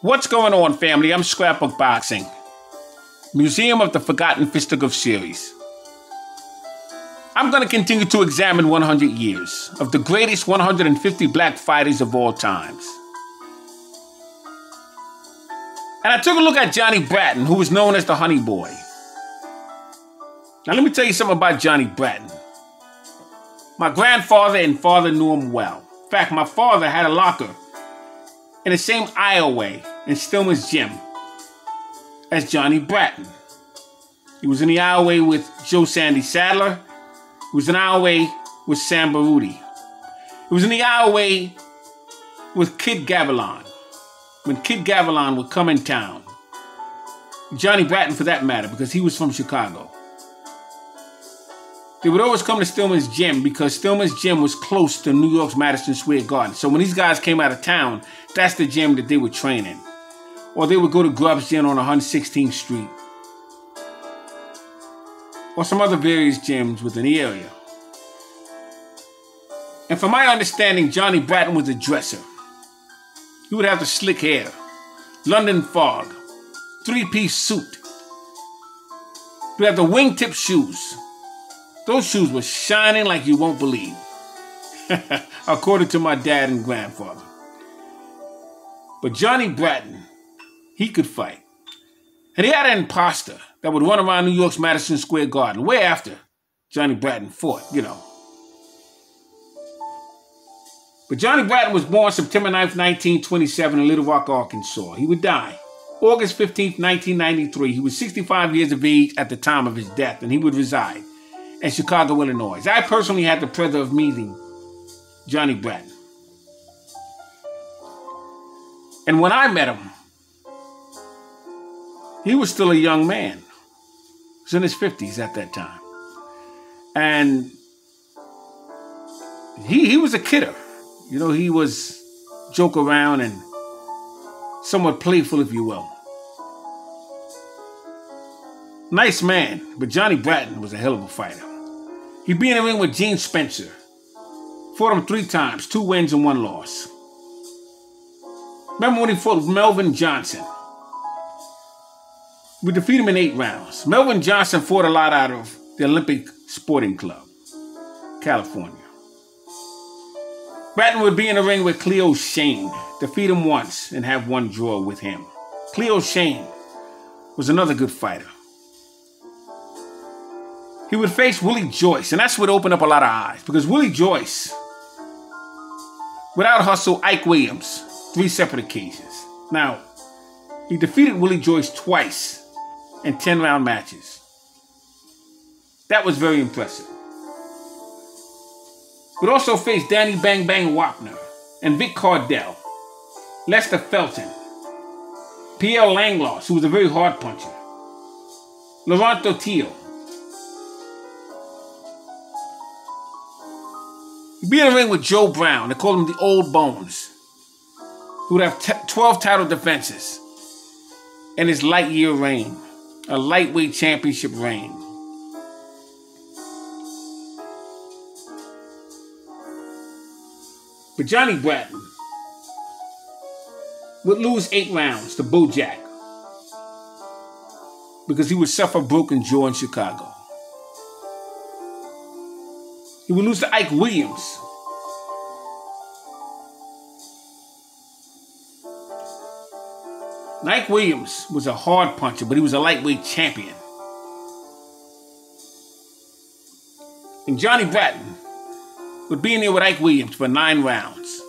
What's going on, family? I'm Scrapbook Boxing, Museum of the Forgotten Fisticuff series. I'm going to continue to examine 100 years of the greatest 150 black fighters of all times. And I took a look at Johnny Bratton, who was known as the Honey Boy. Now, let me tell you something about Johnny Bratton. My grandfather and father knew him well. In fact, my father had a locker in the same aisleway in Stillman's gym as Johnny Bratton. He was in the aisleway with Joe Sandy Saddler. He was in the aisleway with Sam Baroudi. He was in the aisleway with Kid Gavilan. When Kid Gavilan would come in town, Johnny Bratton for that matter, because he was from Chicago. They would always come to Stillman's gym because Stillman's gym was close to New York's Madison Square Garden. So when these guys came out of town, that's the gym that they would train in. Or they would go to Grupp's Gym on 116th Street. Or some other various gyms within the area. And from my understanding, Johnny Bratton was a dresser. He would have the slick hair, London fog, three piece suit. He would have the wingtip shoes. Those shoes were shining like you won't believe, according to my dad and grandfather. But Johnny Bratton, he could fight. And he had an imposter that would run around New York's Madison Square Garden way after Johnny Bratton fought, you know. But Johnny Bratton was born September 9th, 1927 in Little Rock, Arkansas. He would die August 15th, 1993. He was 65 years of age at the time of his death, and he would reside in Chicago, Illinois. I personally had the pleasure of meeting Johnny Bratton. And when I met him, he was still a young man. He was in his 50s at that time. And he, he was a kidder. You know, he was joke around and somewhat playful, if you will. Nice man, but Johnny Bratton was a hell of a fighter. He'd be in the ring with Gene Spencer. Fought him three times, two wins and one loss. Remember when he fought Melvin Johnson? We defeated him in eight rounds. Melvin Johnson fought a lot out of the Olympic Sporting Club, California. Bratton would be in the ring with Cleo Shans, defeat him once and have one draw with him. Cleo Shans was another good fighter. He would face Willie Joyce, and that's what opened up a lot of eyes because Willie Joyce, without hustle, Ike Williams, three separate occasions. Now, he defeated Willie Joyce twice in 10 round matches. That was very impressive. Would also face Danny Bang Bang Womber and Vic Cardell, Lester Felton, Pierre Langlois, who was a very hard puncher, Laurent Dauthuille. He'd be in the ring with Joe Brown. They called him the Old Bones who would have t- 12 title defenses in his light year reign, a lightweight championship reign. But Johnny Bratton would lose eight rounds to Beau Jack because he would suffer broken jaw in Chicago. He would lose to Ike Williams Ike Williams was a hard puncher, but he was a lightweight champion. And Johnny Bratton would be in there with Ike Williams for nine rounds.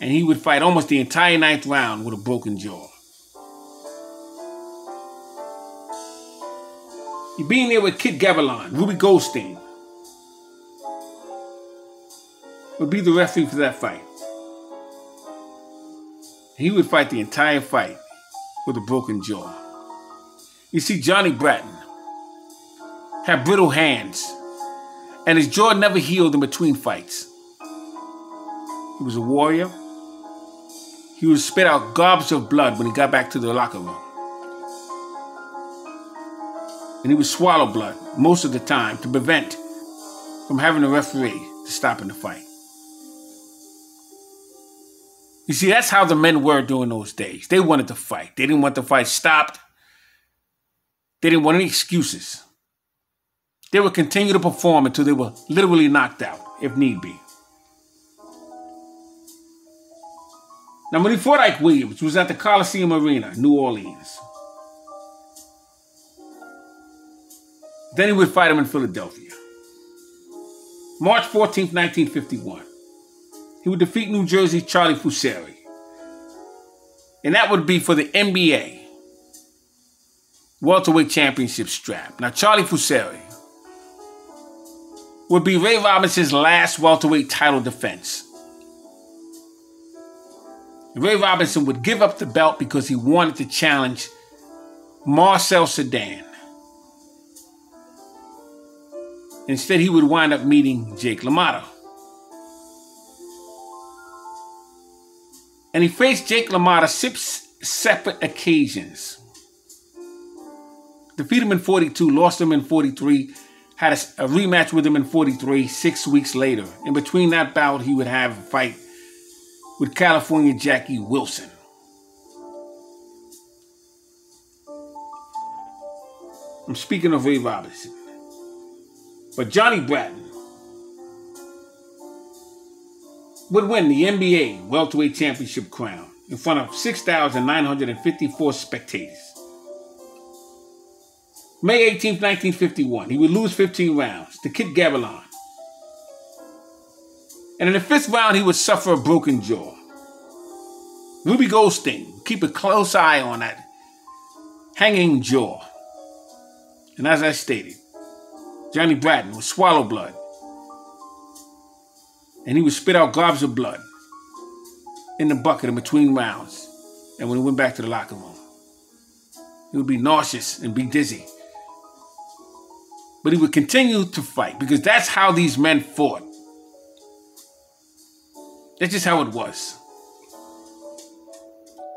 And he would fight almost the entire ninth round with a broken jaw. He'd be in there with Kid Gavilan, Ruby Goldstein. Would be the referee for that fight. He would fight the entire fight with a broken jaw. You see, Johnny Bratton had brittle hands, and his jaw never healed in between fights. He was a warrior. He would spit out gobs of blood when he got back to the locker room. And he would swallow blood most of the time to prevent from having a referee to stop in the fight. You see, that's how the men were during those days. They wanted to fight. They didn't want the fight stopped. They didn't want any excuses. They would continue to perform until they were literally knocked out, if need be. Now, when he fought Ike Williams, was at the Coliseum Arena, New Orleans. Then he would fight him in Philadelphia. March 14, 1951. He would defeat New Jersey's Charlie Fusari. And that would be for the NBA welterweight championship strap. Now, Charlie Fusari would be Ray Robinson's last welterweight title defense. Ray Robinson would give up the belt because he wanted to challenge Marcel Cerdan. Instead, he would wind up meeting Jake LaMotta. And he faced Jake LaMotta six separate occasions. Defeated him in 42, lost him in 43, had a, a, rematch with him in 43 six weeks later. In between that bout, he would have a fight with California Jackie Wilson. I'm speaking of Ray Robinson. But Johnny Bratton would win the NBA welterweight championship crown in front of 6,954 spectators. May 18, 1951, he would lose 15 rounds to Kid Gavilan. And in the fifth round, he would suffer a broken jaw. Ruby Goldstein, keep a close eye on that hanging jaw. And as I stated, Johnny Bratton would swallow blood. And he would spit out gobs of blood in the bucket in between rounds. And when he went back to the locker room, he would be nauseous and be dizzy. But he would continue to fight because that's how these men fought. That's just how it was.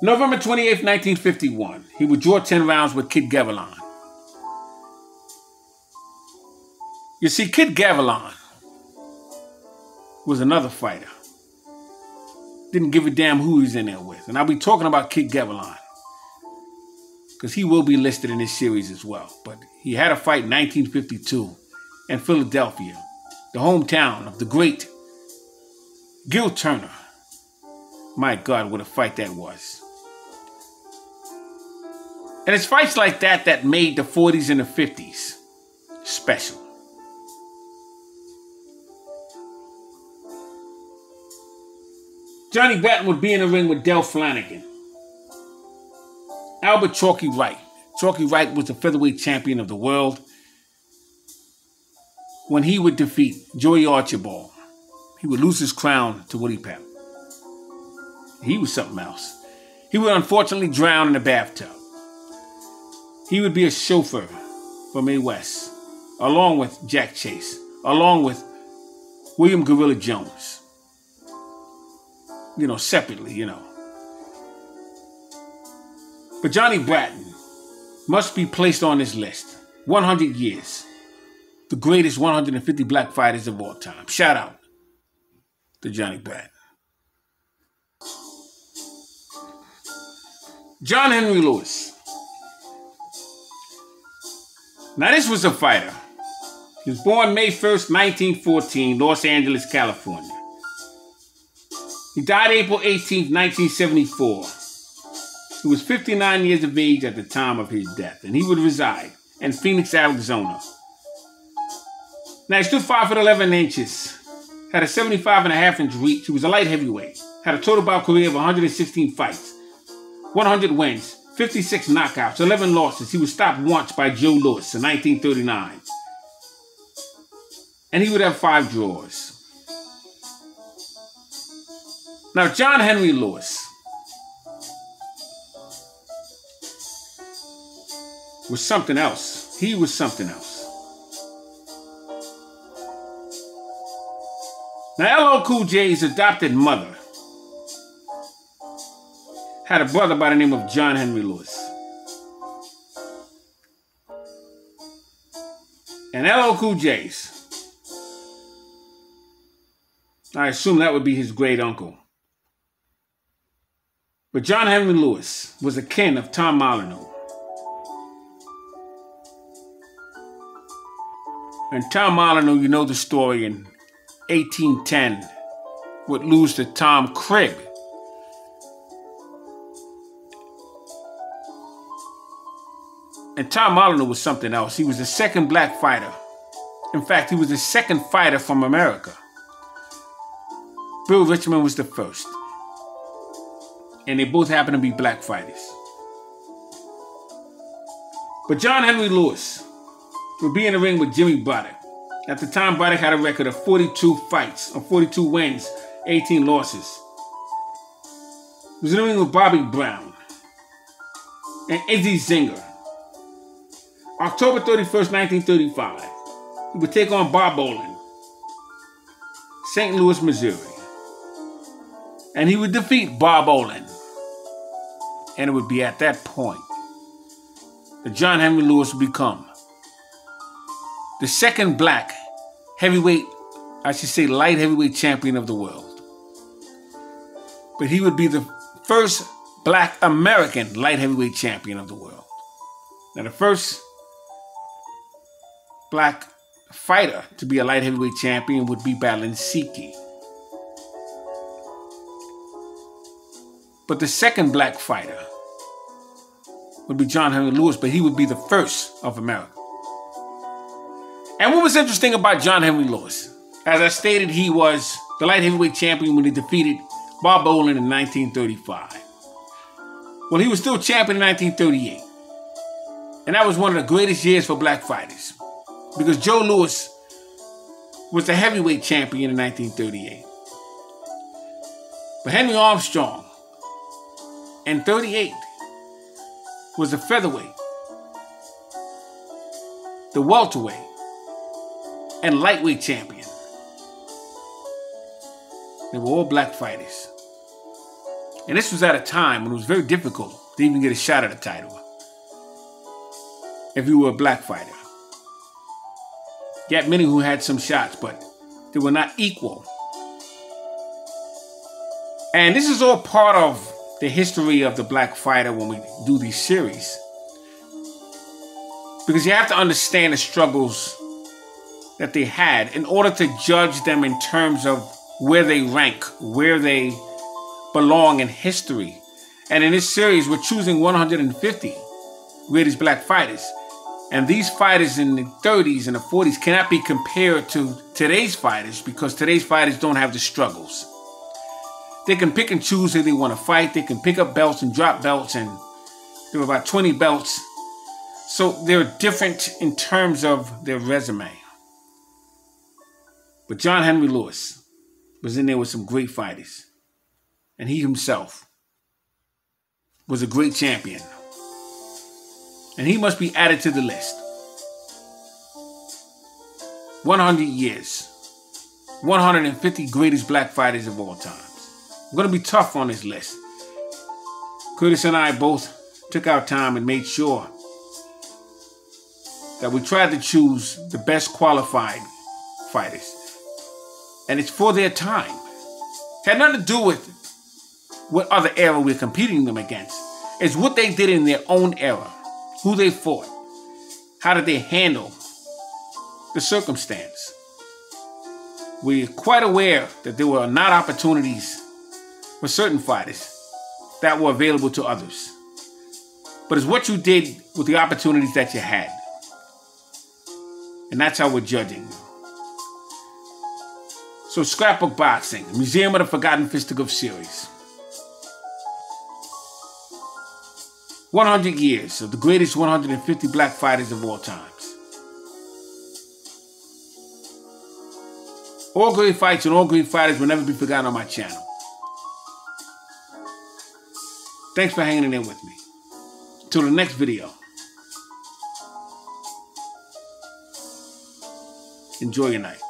November 28, 1951, he would draw 10 rounds with Kid Gavilan. You see, Kid Gavilan was another fighter. Didn't give a damn who he's in there with. And I'll be talking about Kid Gavilan. Because he will be listed in this series as well. But he had a fight in 1952 in Philadelphia, the hometown of the great Gil Turner. My God, what a fight that was. And it's fights like that that made the 40s and the 50s special. Johnny Bratton would be in the ring with Del Flanagan. Albert Chalky Wright. Chalky Wright was the featherweight champion of the world when he would defeat Joey Archibald. He would lose his crown to Woody Pep. He was something else. He would unfortunately drown in a bathtub. He would be a chauffeur for Mae West, along with Jack Chase, along with William Gorilla Jones you know, separately, you know. But Johnny Bratton must be placed on this list. 100 years. The greatest 150 black fighters of all time. Shout out to Johnny Bratton. John Henry Lewis. Now, this was a fighter. He was born May 1st, 1914, Los Angeles, California. He died April 18, 1974. He was 59 years of age at the time of his death, and he would reside in Phoenix, Arizona. Now, he stood 5 foot 11 inches, had a 75 and a half inch reach. He was a light heavyweight, had a total bout career of 116 fights, 100 wins, 56 knockouts, 11 losses. He was stopped once by Joe Louis in 1939. And he would have five draws. Now, John Henry Lewis was something else. He was something else. Now, LL Cool J's adopted mother had a brother by the name of John Henry Lewis. And LL Cool J's, I assume that would be his great uncle. But John Henry Lewis was a kin of Tom Molineaux. And Tom Molineaux, you know the story in 1810 would lose to Tom Cribb. And Tom Molineaux was something else. He was the second black fighter. In fact, he was the second fighter from America. Bill Richmond was the first. And they both happened to be black fighters. But John Henry Lewis would be in the ring with Jimmy Braddock. At the time, Braddock had a record of 42 fights, or 42 wins, 18 losses. He was in the ring with Bobby Brown and Izzy Zinger. October 31st, 1935, he would take on Bob Olin, St. Louis, Missouri. And he would defeat Bob Olin. And it would be at that point that John Henry Lewis would become the second black heavyweight, I should say light heavyweight champion of the world. But he would be the first black American light heavyweight champion of the world. Now, the first black fighter to be a light heavyweight champion would be Battling Siki. But the second black fighter would be John Henry Lewis, but he would be the first of America. And what was interesting about John Henry Lewis, as I stated, he was the light heavyweight champion when he defeated Bob Olin in 1935. Well, he was still champion in 1938. And that was one of the greatest years for black fighters because Joe Louis was the heavyweight champion in 1938. But Henry Armstrong in 38 was the featherweight, the welterweight, and lightweight champion. They were all black fighters. And this was at a time when it was very difficult to even get a shot at a title if you were a black fighter. Yet many who had some shots, but they were not equal. And this is all part of the history of the black fighter when we do these series. Because you have to understand the struggles that they had in order to judge them in terms of where they rank, where they belong in history. And in this series, we're choosing 150 greatest black fighters. And these fighters in the 30s and the 40s cannot be compared to today's fighters because today's fighters don't have the struggles. They can pick and choose who they want to fight. They can pick up belts and drop belts, and there were about 20 belts. So they're different in terms of their resume. But John Henry Lewis was in there with some great fighters. And he himself was a great champion and he must be added to the list. 100 years, 150 greatest black fighters of all time. I'm going to be tough on this list. Curtis and I both took our time and made sure that we tried to choose the best qualified fighters. And it's for their time. It had nothing to do with what other era we're competing them against. It's what they did in their own era who they fought, how did they handle the circumstance. We're quite aware that there were not opportunities for certain fighters that were available to others. But it's what you did with the opportunities that you had. And that's how we're judging. You. So, Scrapbook Boxing, Museum of the Forgotten Fisticuffs series. 100 years of the greatest 150 black fighters of all times. All great fights and all great fighters will never be forgotten on my channel. Thanks for hanging in with me. Till the next video. Enjoy your night.